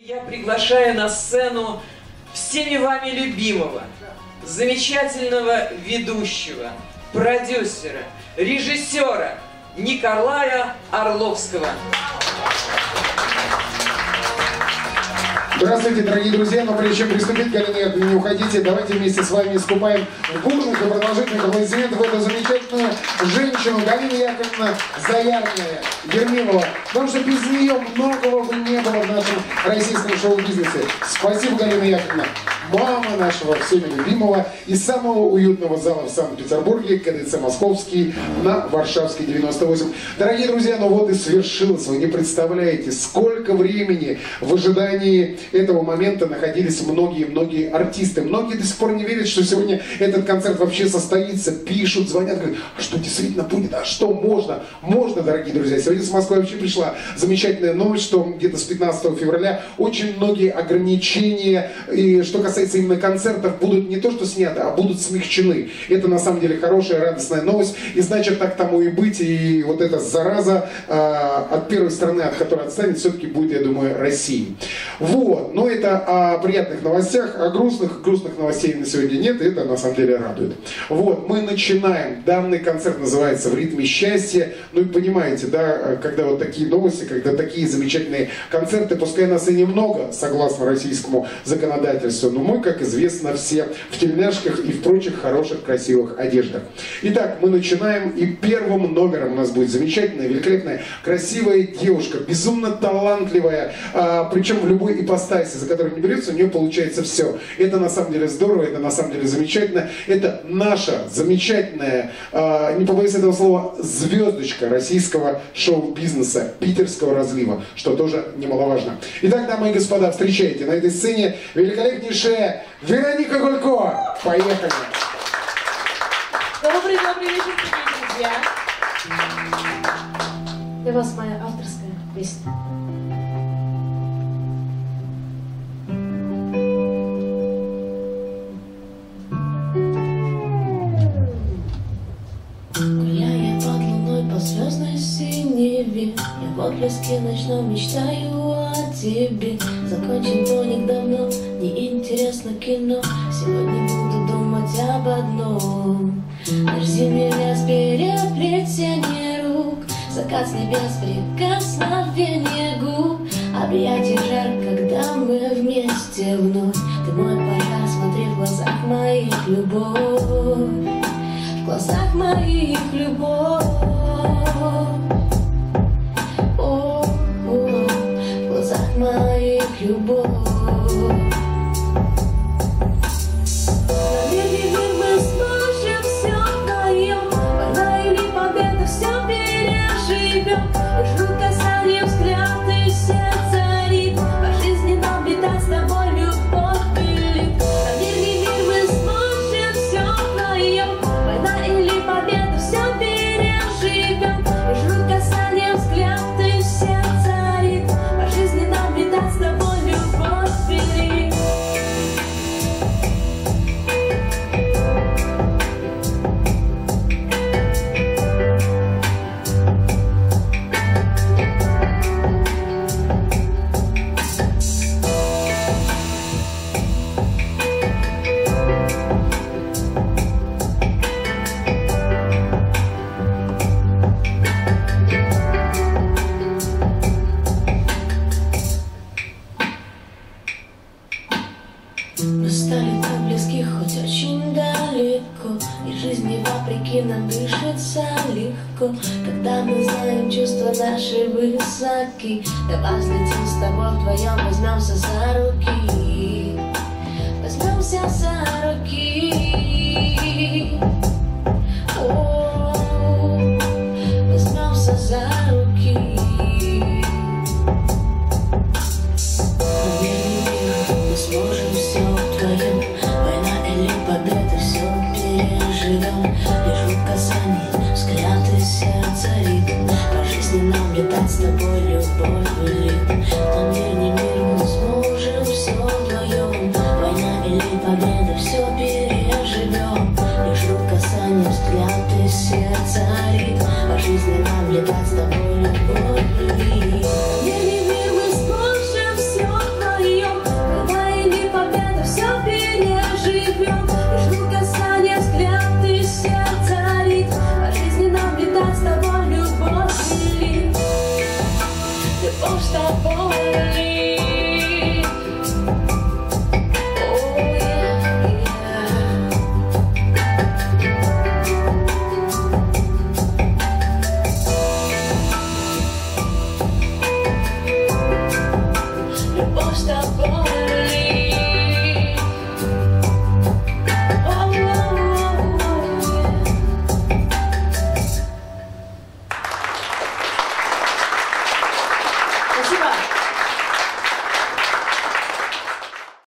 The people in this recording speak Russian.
Я приглашаю на сцену всеми вами любимого, замечательного ведущего, продюсера, режиссера Николая Орловского. Здравствуйте, дорогие друзья, но прежде чем приступить к Галине, не уходите, давайте вместе с вами искупаем бурных и продолжительных аплодисментах эту замечательную женщину Галина Яковлевна Заярная, Ермилова. Потому что без нее многого бы не было в нашем российском шоу-бизнесе. Спасибо, Галина Яковлевна. Мама нашего всеми любимого и самого уютного зала в Санкт-Петербурге, КДЦ Московский на Варшавский 98. Дорогие друзья, ну вот и свершилось. Вы не представляете, сколько времени в ожидании этого момента находились многие-многие артисты. Многие до сих пор не верят, что сегодня этот концерт вообще состоится. Пишут, звонят, говорят, а что действительно будет, а что можно? Можно, дорогие друзья. Сегодня с Москвы вообще пришла замечательная новость, что где-то с 15 февраля очень многие ограничения, и что касается именно концертов, будут не то что сняты, а будут смягчены. Это на самом деле хорошая, радостная новость. И значит, так тому и быть. И вот эта зараза э, от первой страны, от которой отстанет, все-таки будет, я думаю, России. Вот. Но это о приятных новостях, о грустных. Грустных новостей на сегодня нет, и это на самом деле радует. Вот. Мы начинаем. Данный концерт называется «В ритме счастья». Ну и понимаете, да, когда вот такие новости, когда такие замечательные концерты, пускай нас и немного, согласно российскому законодательству, но мы, как известно, все в тельняшках и в прочих хороших, красивых одеждах. Итак, мы начинаем, и первым номером у нас будет замечательная, великолепная, красивая девушка, безумно талантливая, а, причем в любой ипостаси, за которую не берется, у нее получается все. Это на самом деле здорово, это на самом деле замечательно. Это наша замечательная, а, не побоюсь этого слова, звездочка российского шоу-бизнеса, питерского разлива, что тоже немаловажно. Итак, дамы и господа, встречайте на этой сцене великолепнейшая Вероника Гулько. Поехали! Добрый, добрый вечер, дорогие друзья. Для вас моя авторская песня. Гуляя под луной по звездной синеве Я в отблеске ночном мечтаю о тебе Закончен тоник давно, неинтересно кино. Сегодня буду думать об одном. Наш зимний лес переплетение рук. Закат с небес, прикосновение губ. Объятий жар, когда мы вместе вновь. Ты мой пожар, смотри в глазах моих любовь. В глазах моих любовь. Все-таки нам дышится легко Когда мы знаем чувства наши высоки. Давай взлетим с тобой вдвоем Возьмемся за руки Возьмемся за руки. любовь велит Там, не мир, мы сможем все вдвоем Война или победа, все переживем Лишь рук касанием взгляд и сердца рит. А По жизни нам летать с тобой любовь велит